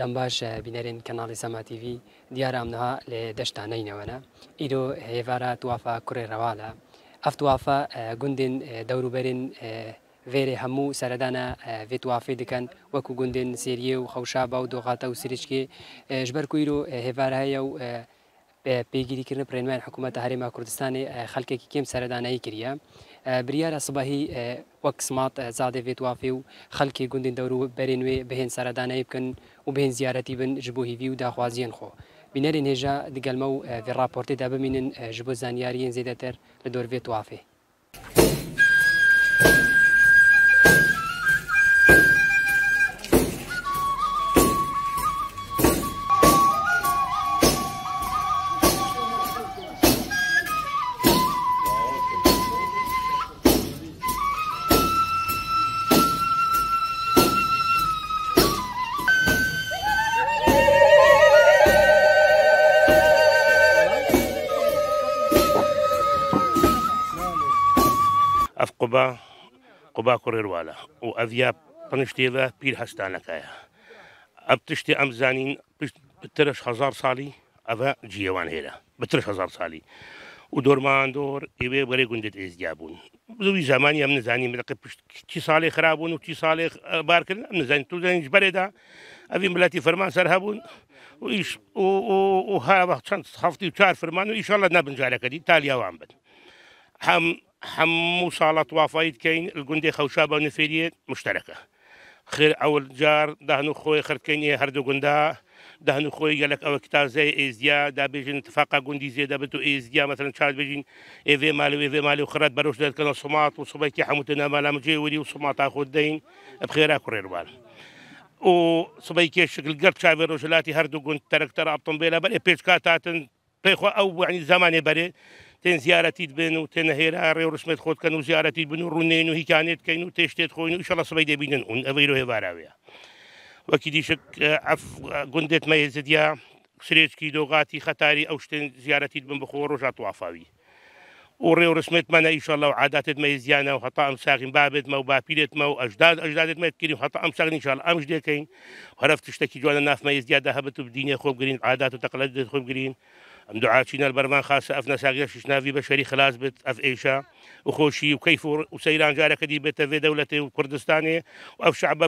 دەمباش بینەرین کەناڵی سەما تیV دیارە ئەمنها لێ دەشتانەینەوەە ئیرۆ هێوارە توافە کوڕێ ڕەواە ئەف توافە گوندین دەوروبەرین seredana vê tuafê dikin wekû gundên Sêriye û xewşaba û doxata û sirişkê ji ber ku îro hêvar heye û pêgirîkirin pirênmen hikûmeta Herêma Kurdistanê xelkekî kêm seredanayî kiriye. بریارە سباهی وەک سمات زادێ vê توافێ و خەلکی گوندین دەور و بەرێن وێ بهێن سەردانایی بکەن و بهێن زیارەتی بن ji بۆ هیوی و داخوازیان خۆ. بینەرین هێژە دیگەلمە و vê راپۆرتێدا ببینن ji بۆ زانیاریین زێدەتر لە دۆر vê توافێ. ئەف قوبا قوبا کوڕێرواە و ئەڤیا پنیشتێوە پیر هەستانەکەیە ئەب تشتی ئەم زانین ترش هزار ساڵی ئەvە جیێوان هێرە بترش هزار ساڵی و دۆرمان دۆر ئێوێ بەرێ گوندت ئێزیا بوون زوی زمانی ئەم نزانی ملق چی ساڵی خراببوون و چی ساڵێ بارکردن ئەم نزانین تو زانیش بەرێدا ئەوی ملەتی فەرمان سەر هەبوون و ها چەند هەفتی و چار فرمان. و ئیشڵە نەبنجارەکەدی تالیاوان بن. هەم هەموو ساڵات وافایت کەین گوندی خەوشا بە نفێریە مشتەرەکە خێر ئەوەل جار داهن و خۆی خردکەینێ هەردوو گوندا داهن و خۆی گەلک ئەوە کتازای ئێزیا دابێژن تفاقا گوندی زێدا بێت و ئێزیا مەتەن چات بێژین ئێvێ مالی وێ مالی و خرات بەرەش دەکەن سومات و سوبەکی هەمووتە نامالامجێ وری و سوماتا خۆت دەین بخێرا کوڕێروان. و سبەی کێ شکل گەر چاوێ ڕۆژلاتی هەردوو گوند تەرەکتەر ئاپتم بێلە بەرێ پێچکاتاتن پێخوا ئەو عنی تێن زیارەتیت بن و تێنە هێرا ڕسمێت خۆتکەن و زیارەتی بن و ڕوونێن و هیکانێت کەین و تێشتێت خۆین و شڵە سبەی دەبینن. اون ئەوەی هێواراوەیە وەکی دیشک گوندێت مەێزدیا سرێچکی دۆغاتی خەتاری ئەو شتێن زیارەتیت بن بخۆ ڕۆژات وافاوی و ڕێ و ڕسمێت منە ئیشەڵە و عاداتت مە زیانە و هەتا ئەم ساغین بابێتمە و باپیرێتمە و ئەجداد ئەجدادت مێتکردی هەتا ئەم ساغنی شال ئەمش دەکەین هەرفت شتێکی جوانە نافمە زیادا هەبێت و بدینێ خۆبگرین عادات و تەقلت خۆبگرین ئەم دوعاچینە البەرمان خاصە ئەف نەساگە شناوی بەشەری خلاص بێت ئەف ئێشا و خۆشی و کەیف و سەیران جارەکەدی بێتە وێ دەولەتێ و کوردستانێ و ئەو شعبە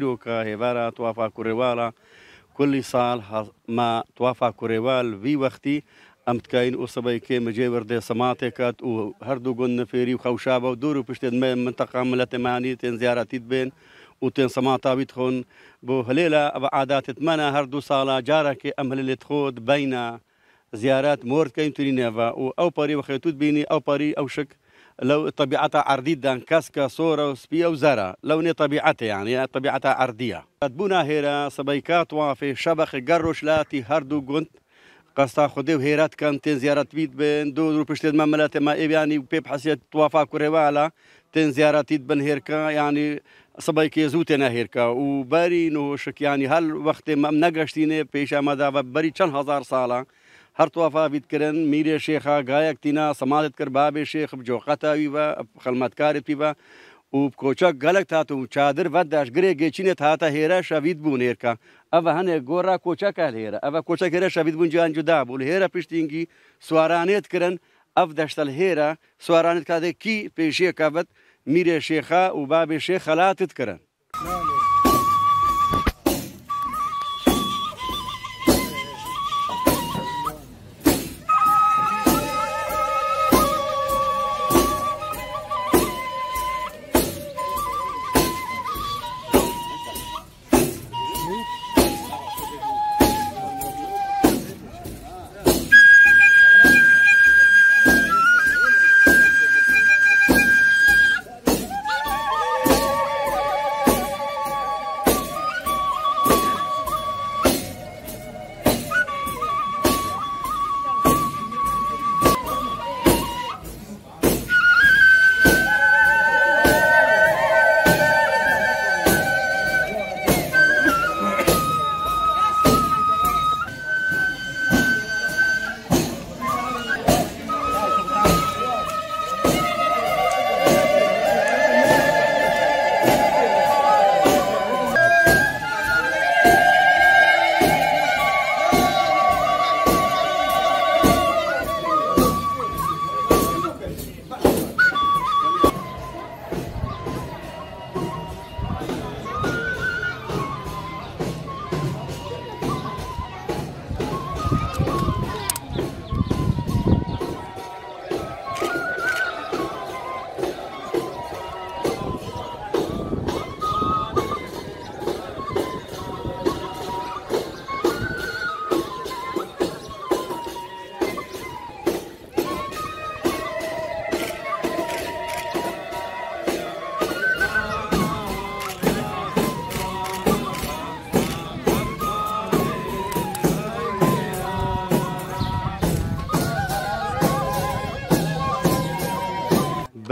کە هێوارە توافا کوڕێواڵە کولی ساڵ ما توافا کوڕێوال وی وەختی ئەم تکاین و سبەی کێ مەجێ وردێ سەماتێکات و هەردوو گوند نەفێری و خەوشابە و دوور و پشتێن منتەقام ملەتەمانی تێن زیارەتیت بێن و تێن سەماتاویت خۆن بۆ هەلێلە ئەوە عاداتت منە هەردوو ساڵە جارێکی ئەم هەلێت خۆت بینە زیارات مردکەین تورینەوە و ئەو پەری بەخێتوت بینی ئەو پەری ئەو شک لو طبيعتها عرديدا كاسكا صورة وسبيا وزرع لوني طبيعتها يعني طبيعتها عردية بونا هيرا سبيكات وافي شبخ قروش لاتي هردو قنت قصتا خودی و هیرات کن تین زیارت بید بین دو رو پشت مملت ما ایوانی پیب حسیت توافا کوره والا تین زیارتیت بن هیرکا یعنی سبای که زوت نه هیرکا و بری نو شک یعنی هر وقت نگشتینه پیش آمده و بری چند هزار ساله هەر توافا بیتکردن میرێ شێخا گایەک تینا سەماڵت کرد بابێ شێخ جۆقەتاوی بە خەلمەتکارت پی بە و کۆچەک گەلک هات و چادر بە داشگرێ گێچینێت هاتە هێرە شەوید بوون هێرکە ئەوە هەنێک گۆڕا کۆچەکە هێرە ئەوە کۆچەک هێرە شەوید بوون جیان جودا بوو هێرە پشتینگی سوارانێت کردن ئەف دەشتل هێرە سوارانت کاتێکی پێشیەکە بەت میرێ شێخە و بابێ شێ خەلاتت کردن.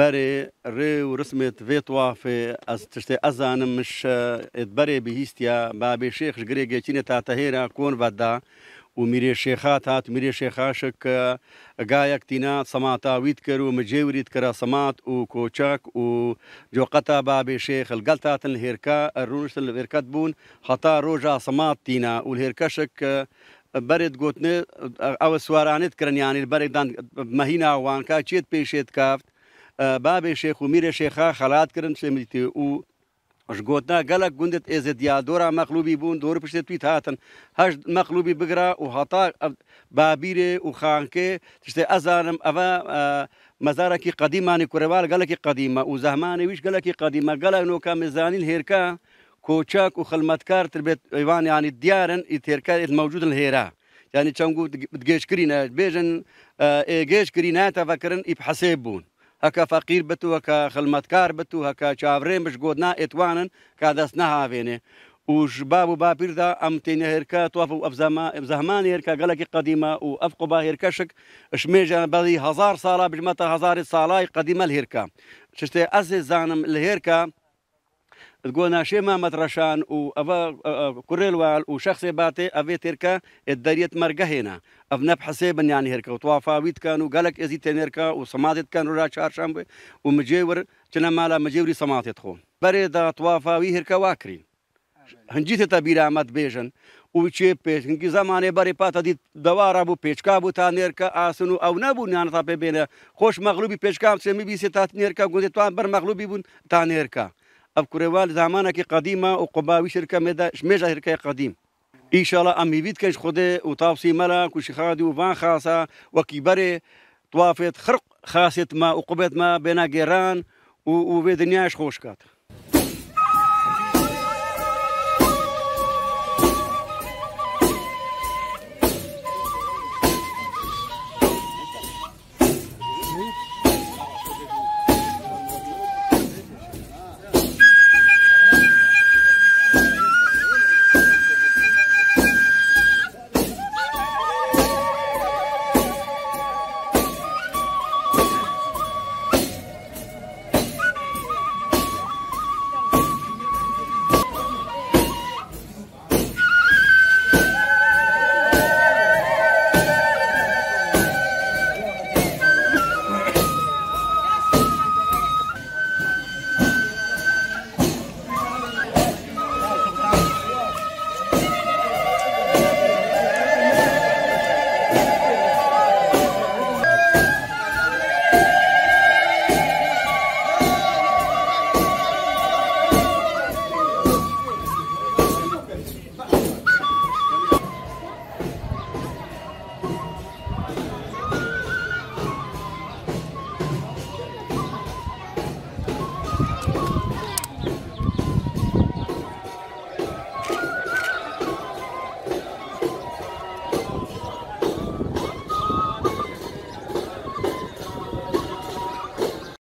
بەرێ ڕێ و رسمێت vê توافێ ئەس تشتێ ئەزانم مش بەرێ بهیستیا بابێ شێخش گرێ گەچینە تاتەهێرا کۆن بەدا و میرێ شێخات هات میرێ شێخاشک گایەک تینا سەماتاویت کرد و مجێوریت کرا سەمات و کۆچەک و جۆقەتا بابێ شێخ گەلتاتن هێرکە ڕونشتن لە وێرکەت بوون هەتا ڕۆژا سەمات تینا و هێرکەشک بەرێت گوتنێ ئەوە سوارانێت کردنیانی بەرێکدان مەهیناوانکە چێت کافت بابێ شێخ و میرە شێخا خەلاتکردن شێمیتی و ژگوتنا گەلک گوندت ئێزت یادۆرا مەخلوبی بوون دۆر پشتێت تویت هاتن هەش مەخلوبی بگرا و هەتا بابیرێ و خانکێ تشتێ ئەزانم ئەوە مەزارێکی قدیمانی کوێوار گەلکی قدیمە و زەمانی ویش گەلکی قدیمە گەلک نۆکە مزانین هێرکە کۆچاک و خلمەتکار تربێت ئەیوانیانی دیارن ئیتێرکە موجودن هێرا ینی چەند گەشتکردینە بێژن ئێگەشتکردی ناتەڤەکردن ئیب حەسێب بوون هەکە فەقیر بتووە کە خلمەتکار بتوو هەکە چاوڕێ مشگۆدنا ئێتوانن کا دەست نەهاوێنێ. وش باب و باپیردا ئەم تێنە هێرکە توف و ئەفزەمان هێرکە گەلکی قدیمە و ئەف قوبا هێرکەشک. شمێژە بەڵی هزار ساڵا بژمەتە هزاری ساڵای قدیمە هێرکە. شتێ ئەسێ زانم هێرکە Dgona Mamat Rashan u ava Kurelwal u şahse bate ave terka eddariyet margahena. Av nebhase ben yani herka. Tuafavit kanu galak ezi tenerka u samadet kanu ra çarşambe u mecevr çına mala mecevri samadet xo. Bare da tuafavi herka vakri. هنجیت تا بیر آمد بیژن او چه پیش کی زمانه بری پات دی دوارا بو پیچکا بو تا نرکا آسنو او نبو نیان تا بینه خوش مغلوبی پیچکا چه می بیسی تا نرکا گوندی تو بر مغلوبی بون تا نرکا اذكر زمانك قديمة وقباوي شركة مدى شميجة شركة قديم ان شاء الله امي بيت كنش خده وطافسي ملا كوش خادي وفان خاصة وكبري طوافت خرق خاصة ما وقبت ما بين جيران وبدنياش خوش كاتر